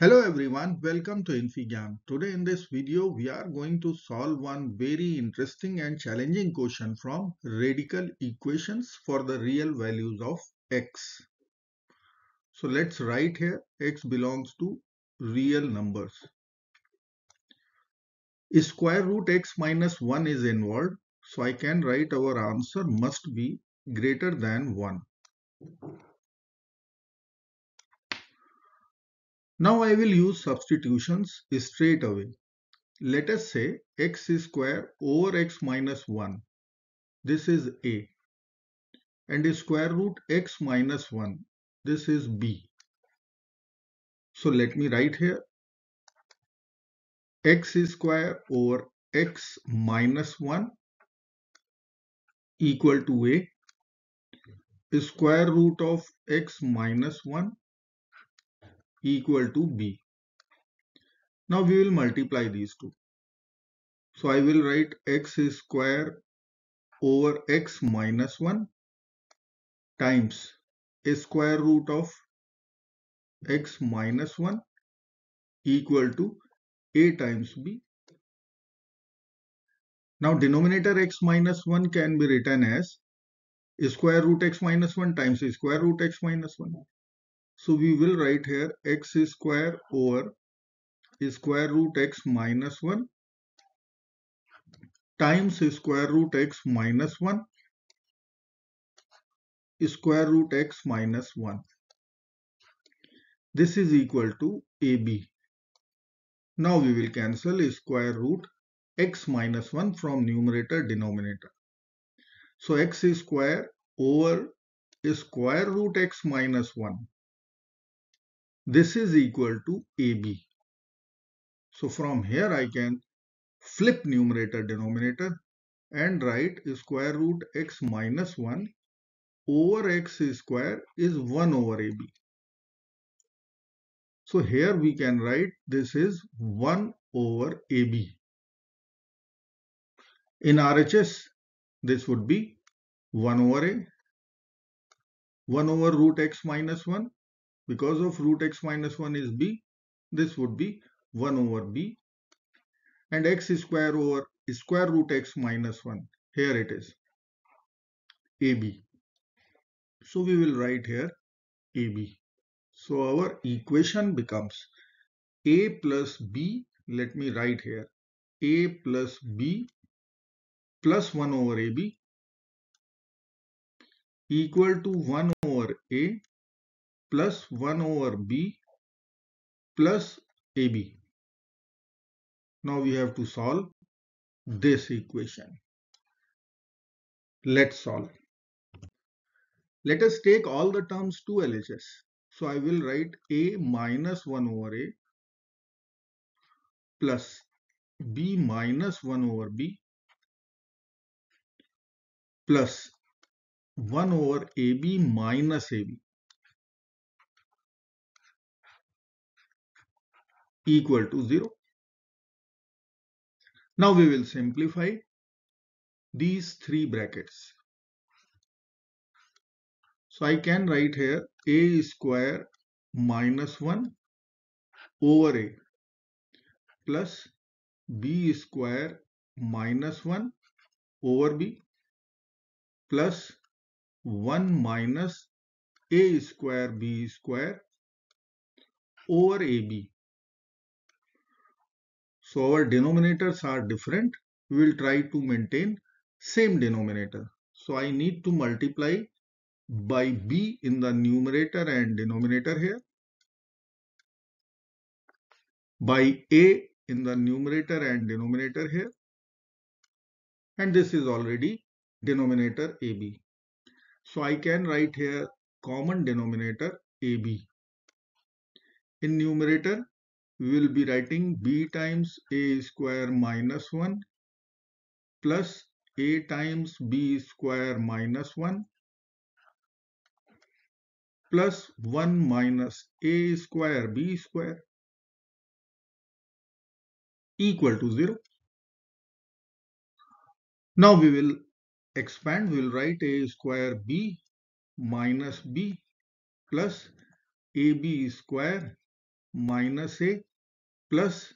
Hello everyone, welcome to infyGyan. Today in this video, we are going to solve one very interesting and challenging question from radical equations for the real values of x. So let's write here x belongs to real numbers. Square root x minus 1 is involved, so I can write our answer must be greater than 1. Now I will use substitutions straight away. Let us say x square over x minus 1. This is a. And square root x minus 1. This is b. So let me write here x square over x minus 1 equal to a square root of x minus 1 equal to b. Now we will multiply these two. So I will write x square over x minus 1 times a square root of x minus 1 equal to a times b. Now denominator x minus 1 can be written as square root x minus 1 times square root x minus 1. So we will write here x square over square root x minus 1 times square root x minus 1 square root x minus 1. This is equal to AB. Now we will cancel square root x minus 1 from numerator denominator. So x square over square root x minus 1 this is equal to AB. So from here I can flip numerator denominator and write square root x minus 1 over x square is 1 over AB. So here we can write this is 1 over AB. In RHS this would be 1 over A, 1 over root x minus 1 because of root x minus 1 is b this would be 1 over b. And x square over square root x minus 1 here it is ab so we will write here ab so our equation becomes a plus b let me write here a plus b plus 1 over ab equal to 1 over a plus 1 over b plus ab. Now we have to solve this equation. Let's solve. Let us take all the terms to LHS. So I will write a minus 1 over a plus b minus 1 over b plus 1 over ab minus ab. Equal to 0. Now we will simplify these three brackets. So I can write here a square minus 1 over a plus b square minus 1 over b plus 1 minus a square b square over ab so our denominators are different. We will try to maintain same denominator. So I need to multiply by b in the numerator and denominator here. By a in the numerator and denominator here. And this is already denominator ab. So I can write here common denominator ab. In numerator we will be writing b times a square minus 1 plus a times b square minus 1 plus 1 minus a square b square equal to 0. Now we will expand, we will write a square b minus b plus ab square minus a plus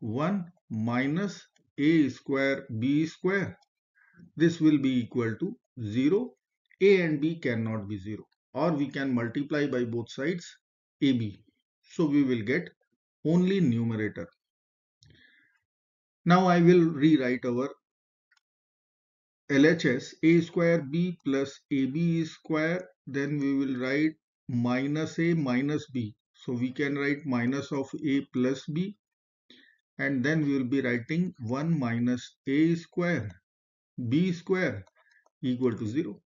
1 minus a square b square. This will be equal to 0. a and b cannot be 0 or we can multiply by both sides ab. So we will get only numerator. Now I will rewrite our LHS a square b plus ab square then we will write minus a minus b. So we can write minus of a plus b and then we will be writing 1 minus a square b square equal to 0.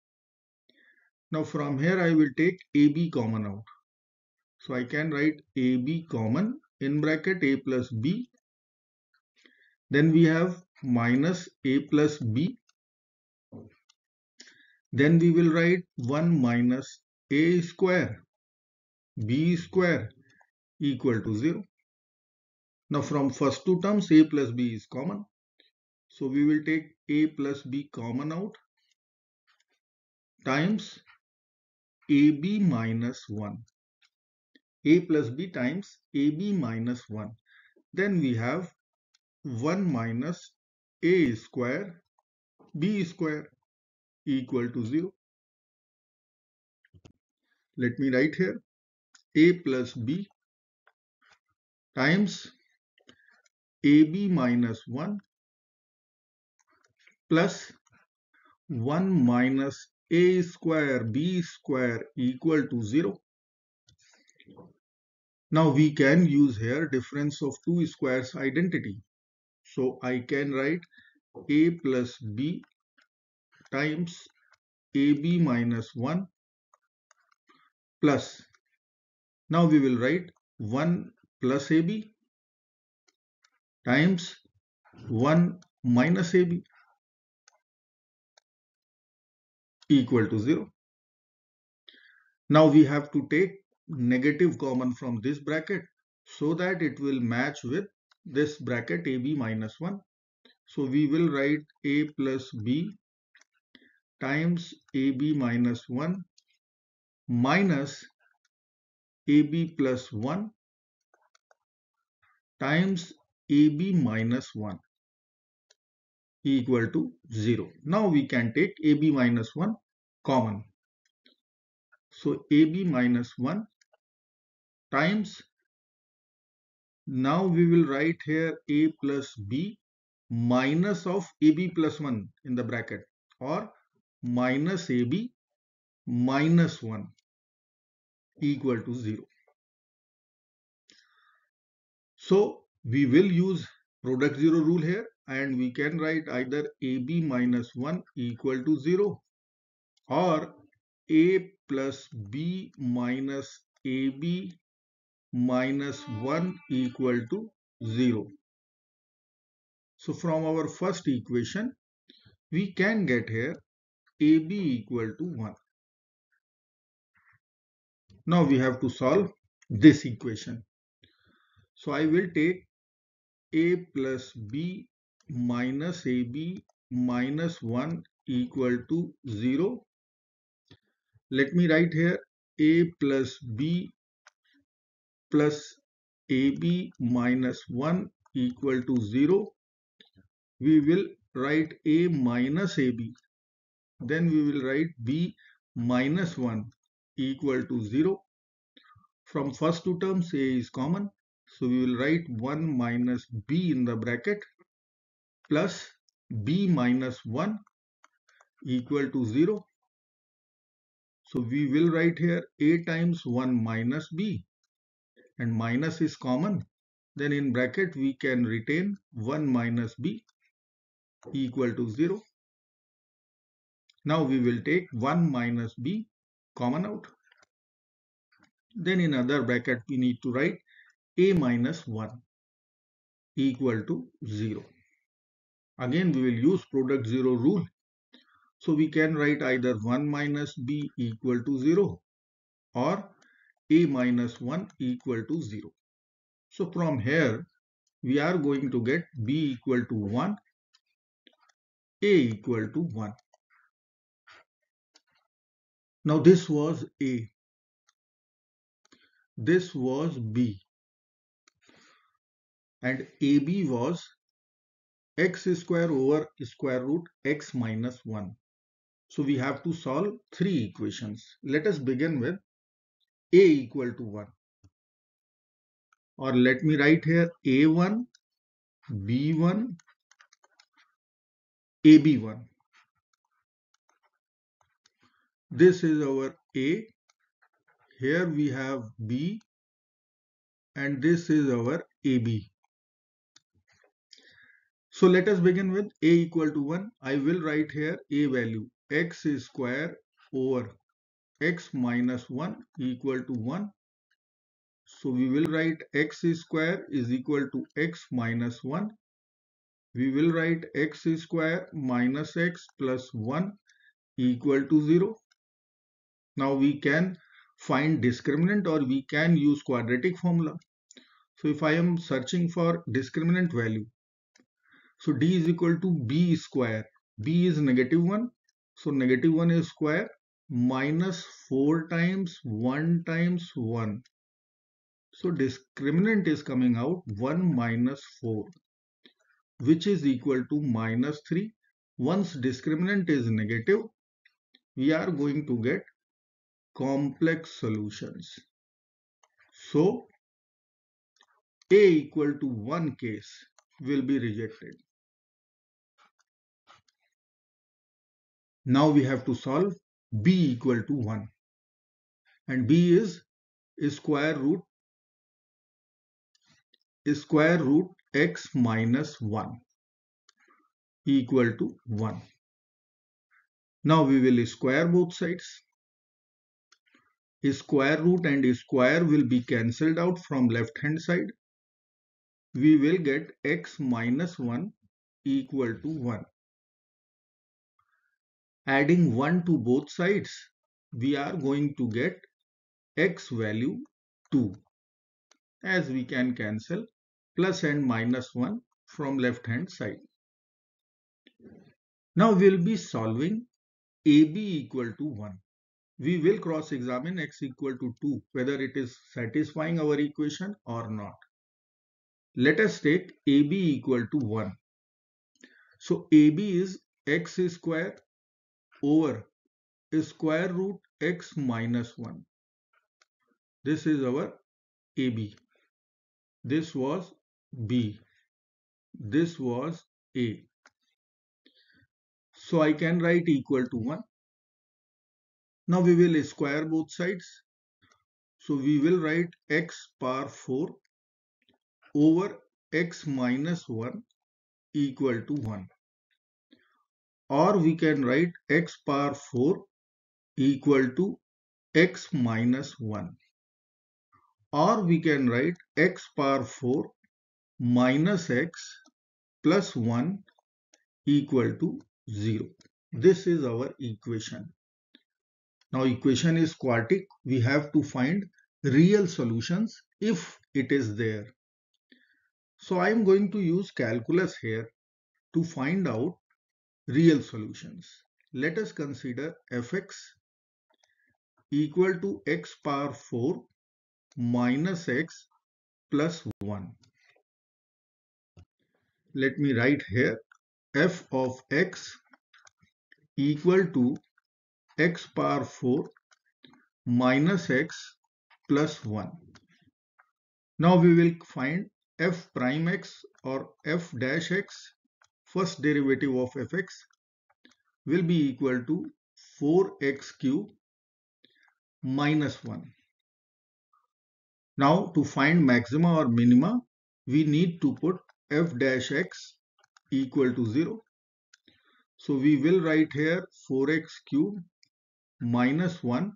Now from here I will take ab common out. So I can write ab common in bracket a plus b. Then we have minus a plus b then we will write 1 minus a square b square equal to 0. Now from first two terms a plus b is common. So we will take a plus b common out times ab minus 1. a plus b times ab minus 1. Then we have 1 minus a square b square equal to 0. Let me write here a plus b times ab minus 1 plus 1 minus a square b square equal to 0. Now we can use here difference of two squares identity. So I can write a plus b times ab minus 1 plus now we will write 1 plus ab times 1 minus ab equal to 0. Now we have to take negative common from this bracket so that it will match with this bracket ab minus 1. So we will write a plus b times AB minus 1 minus AB plus 1 times AB minus 1 equal to 0. Now we can take AB minus 1 common. So AB minus 1 times now we will write here A plus B minus of AB plus 1 in the bracket or minus AB minus 1 equal to 0. So we will use product 0 rule here and we can write either AB minus 1 equal to 0 or A plus B minus AB minus 1 equal to 0. So from our first equation, we can get here AB equal to 1. Now we have to solve this equation. So I will take A plus B minus AB minus 1 equal to 0. Let me write here A plus B plus AB minus 1 equal to 0. We will write A minus AB then we will write b minus 1 equal to 0. From first two terms a is common. So we will write 1 minus b in the bracket plus b minus 1 equal to 0. So we will write here a times 1 minus b and minus is common. Then in bracket we can retain 1 minus b equal to 0. Now we will take 1 minus b common out. Then in other bracket we need to write a minus 1 equal to 0. Again we will use product 0 rule. So we can write either 1 minus b equal to 0 or a minus 1 equal to 0. So from here we are going to get b equal to 1, a equal to 1. Now this was A. This was B. and AB was x square over square root x minus 1. So we have to solve three equations. Let us begin with a equal to 1 or let me write here a1 b1 ab1 this is our a here we have b and this is our ab so let us begin with a equal to 1 i will write here a value x square over x minus 1 equal to 1. So we will write x square is equal to x minus 1. We will write x square minus x plus 1 equal to 0. Now we can find discriminant or we can use quadratic formula. So if I am searching for discriminant value, so d is equal to b square. b is negative 1. So negative 1 is square minus 4 times 1 times 1. So discriminant is coming out 1 minus 4 which is equal to minus 3. Once discriminant is negative, we are going to get complex solutions. So A equal to 1 case will be rejected. Now we have to solve b equal to 1 and b is square root square root x minus 1 equal to 1. Now we will square both sides. Square root and square will be cancelled out from left hand side. We will get x minus 1 equal to 1 adding 1 to both sides, we are going to get x value 2 as we can cancel plus and minus 1 from left hand side. Now we will be solving AB equal to 1. We will cross examine x equal to 2 whether it is satisfying our equation or not. Let us take AB equal to 1. So AB is x square over square root x minus 1. This is our AB. This was B. This was A. So I can write equal to 1. Now we will square both sides. So we will write x power 4 over x minus 1 equal to 1 or we can write x power 4 equal to x minus 1 or we can write x power 4 minus x plus 1 equal to 0. This is our equation. Now equation is quartic. We have to find real solutions if it is there. So I am going to use calculus here to find out real solutions. Let us consider fx equal to x power 4 minus x plus 1. Let me write here f of x equal to x power 4 minus x plus 1. Now we will find f prime x or f dash x first derivative of fx will be equal to 4x cube minus 1. Now to find maxima or minima, we need to put f dash x equal to 0. So we will write here 4x cube minus 1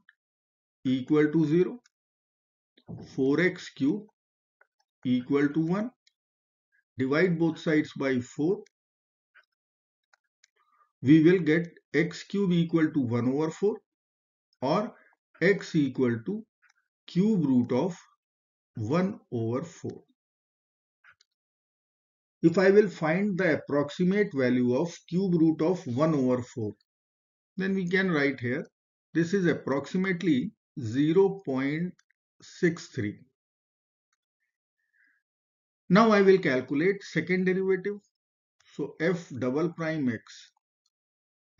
equal to 0. 4x cube equal to 1. Divide both sides by 4 we will get x cube equal to 1 over 4 or x equal to cube root of 1 over 4. If I will find the approximate value of cube root of 1 over 4, then we can write here, this is approximately 0.63. Now I will calculate second derivative. So f double prime x,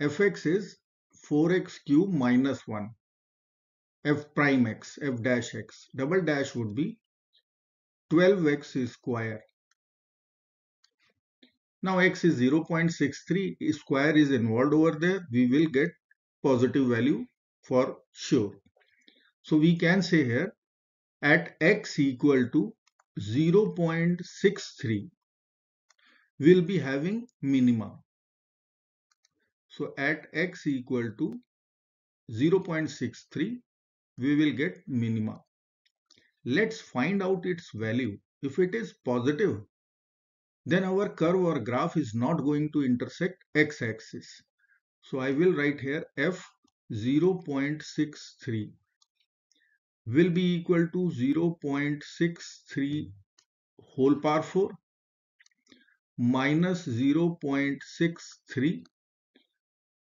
fx is 4x cube minus 1, f prime x, f dash x, double dash would be 12x square. Now x is 0.63, square is involved over there, we will get positive value for sure. So we can say here at x equal to 0.63 will be having minima. So at x equal to 0.63 we will get minima. Let's find out its value. If it is positive then our curve or graph is not going to intersect x-axis. So I will write here f 0.63 will be equal to 0.63 whole power 4 minus 0.63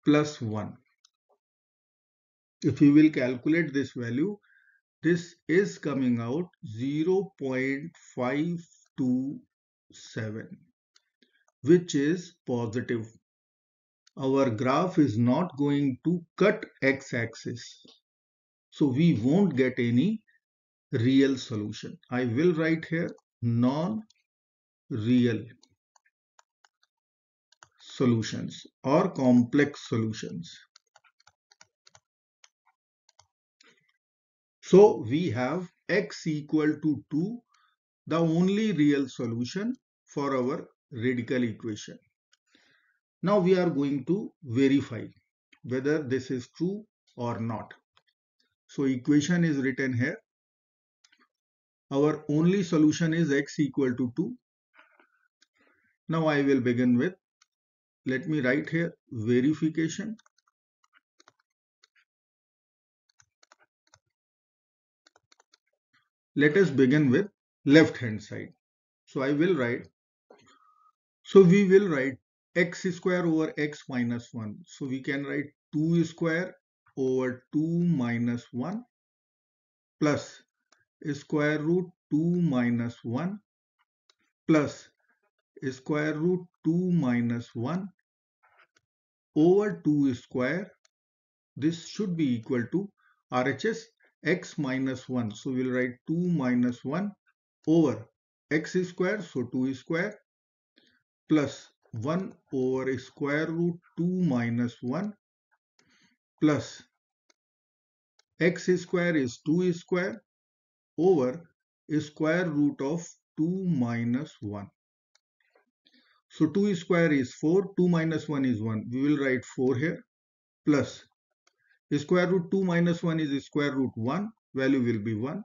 plus 1. If you will calculate this value, this is coming out 0.527 which is positive. Our graph is not going to cut x-axis. So we won't get any real solution. I will write here non-real solutions or complex solutions. So we have x equal to 2, the only real solution for our radical equation. Now we are going to verify whether this is true or not. So equation is written here. Our only solution is x equal to 2. Now I will begin with, let me write here verification. Let us begin with left hand side. So I will write, so we will write x square over x minus 1. So we can write 2 square over 2 minus 1 plus square root 2 minus 1 plus square root 2 minus 1 over 2 square. This should be equal to RHS x minus 1. So we'll write 2 minus 1 over x square, so 2 square plus 1 over square root 2 minus 1 plus x square is 2 square over square root of 2 minus 1. So 2 square is 4, 2 minus 1 is 1. We will write 4 here plus square root 2 minus 1 is square root 1, value will be 1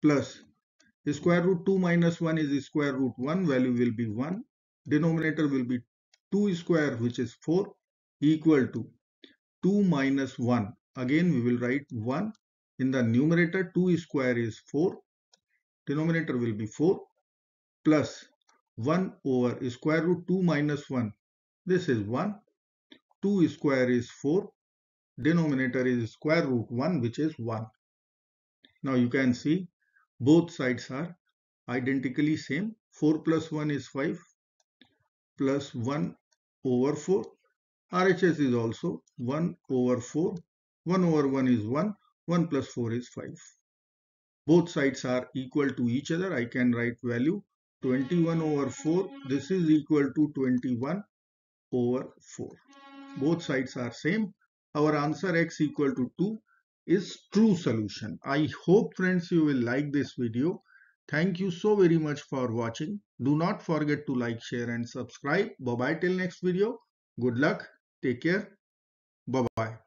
plus square root 2 minus 1 is square root 1, value will be 1. Denominator will be 2 square which is 4 equal to 2 minus 1. Again we will write 1 in the numerator 2 square is 4. Denominator will be 4 plus 1 over square root 2 minus 1. This is 1. 2 square is 4. Denominator is square root 1 which is 1. Now you can see both sides are identically same. 4 plus 1 is 5 plus 1 over 4 RHS is also 1 over 4. 1 over 1 is 1. 1 plus 4 is 5. Both sides are equal to each other. I can write value 21 over 4. This is equal to 21 over 4. Both sides are same. Our answer x equal to 2 is true solution. I hope friends you will like this video. Thank you so very much for watching. Do not forget to like, share and subscribe. Bye bye till next video. Good luck. Take care. Bye bye.